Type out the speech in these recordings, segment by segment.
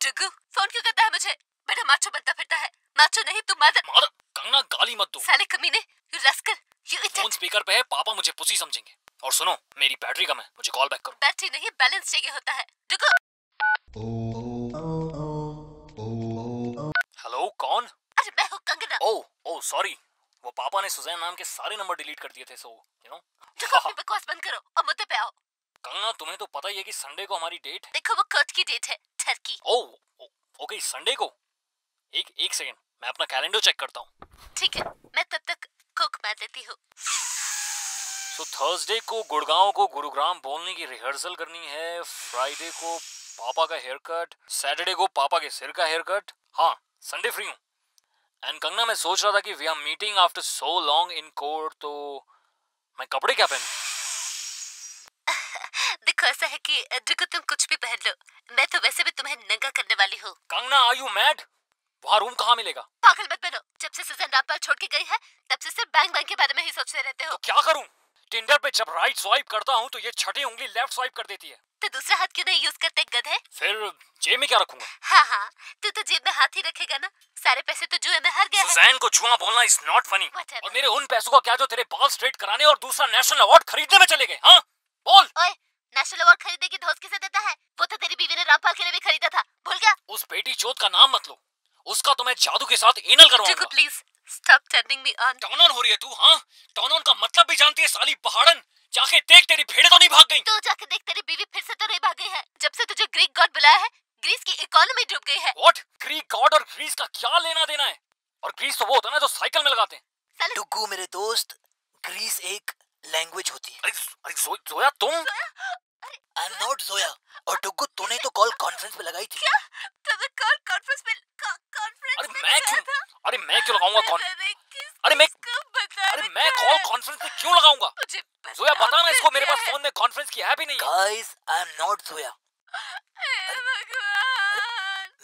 जुगू phone क्यों करता है मुझे? बेटा माचो बनता फिरता है। माचो नहीं तू मदर। मार कंगना गाली मत दो। साले कमीने you rascal you phone speaker पे है पापा मुझे पुसी समझेंगे। और सुनो मेरी बैटरी कम है मुझे कॉल बैक करो। बैटरी नहीं बैलेंस चाहिए होता है। जुगू हेलो कौन? अरे मैं हूँ कंगना। ओ ओ सॉरी वो पापा ने सुजैन नाम के सारे नंबर डिलीट कर दिए थे सो यू नो बकवास बंद करो और मुद्दे पे आओ। कंगना तुम्हें तो पता ही है कि संडे को हमारी डेट है देखो वो कोर्ट की डेट है टर्की ओ ओ- ओके संडे को? एक एक सेकंड मैं अपना कैलेंडर चेक करता हूँ। ठीक है मैं तब तक कुक मार देती हूँ। तो थर्सडे को गुड़गांव को गुरुग्राम बोलने की रिहर्सल करनी है फ्राइडे को पापा का हेयर कट सैटरडे को पापा के सिर का हेयर कट हाँ संडे फ्री हूँ। एंड कंगना मैं सोच रहा था कि we are meeting after so long in court तो मैं कपड़े क्या पहनूं? है कि जुगू तुम कुछ भी पहन लो। मैं तो वैसे भी तुम्हें नंगा करने वाली हूँ। कंगना आर यू मैड वहाँ रूम कहाँ मिलेगा? पागल मत बनो। जब से सुजन रामपाल छोड़ के गई है तब से सिर्फ़ बैंक बैंक के बारे में ही सोचते रहते हो। तो क्या करूँ? टिंडर पे जब राइट स्वाइप करता हूँ तो ये छठी उंगली लेफ़्ट स्वाइप कर देती है। तो दूसरा हाथ क्यों नहीं यूज़ करते गधे? फिर जेब में क्या रखूँगा? हाँ हाँ। तू तो जेब में हाथ ही रखेगा ना। सारे पैसे तो जुए में हार गया है। सुजैन को जुआ बोलना इज़ नॉट फनी और मेरे उन पैसों का क्या जो तेरे बाल स्ट्रेट कराने और दूसरा नेशनल अवार्ड खरीदने में चले गए हाँ? बोल ओए नेशनल अवार्ड खरीदने की धोस किसे देता है वो तो तेरी बीवी ने रामपाल के लिए भी खरीदा था भूल गया उस बेटी चोत का नाम मत लो। उसका तो मैं जादू के साथ anal करवाऊँगा। Please stop turning me on turn on हो रही है तू हाँ? टर्न ऑन का मतलब भी जानती है साली पहाड़न। जाके देख तेरी भेड़े तो नहीं भाग गई। तू जाके देख तेरी बीवी फिर से तो नहीं भाग गई है। जब से तुझे ग्रीक गॉड बुलाया है ग्रीस की इकोनॉमी डूब गई है। व्हाट ग्रीक गॉड और ग्रीस का क्या लेना देना है? और ग्रीस तो वो होता है ना जो साइकिल में लगाते हैं। डुगू मेरे दोस्त ग्रीस एक लैंग्वेज होती है। अरे अरे जो, जोया तुम? I am not Zoya? और डुगू तूने तो कॉल कॉन्फ्रेंस पे लगाई थी। क्या? कॉन्फ्रेंस में कॉन्फ्रेंस अरे मैं क्यों अरे मैं क्यों लगाऊँगा कॉल अरे मैं अरे मैं कॉल कॉन्फ्रेंस में क्यों लगाऊँगा? जोया बता ना इसको मेरे पास फ़ोन में कॉन्फ्रेंस की ऐप ही नहीं है। Guys I am not Zoya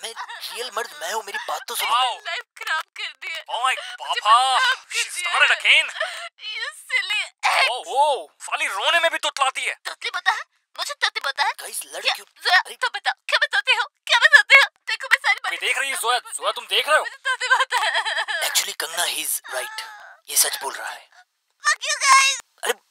मैं रियल मर्द मैं हूँ मेरी बात तो सुनो। लाइफ खराब कर दी है Oh my मुझे papa, बदनाम कर she दिया। started है। again. You silly Oh, oh, साली रोने में भी तुतलाती है। तोतली बता है मुझे तोतली बता है गाइस लड़ क्या क्यों जोया अरे तो बताओ क्या बताते हो क्या बताते हो देखो मैं सारी अभी बातें देख रही है? सोया सोया तुम देख रहे हो? एक्चुअली कंगना ही। इज़ राइट ये सच बोल रहा है। Guys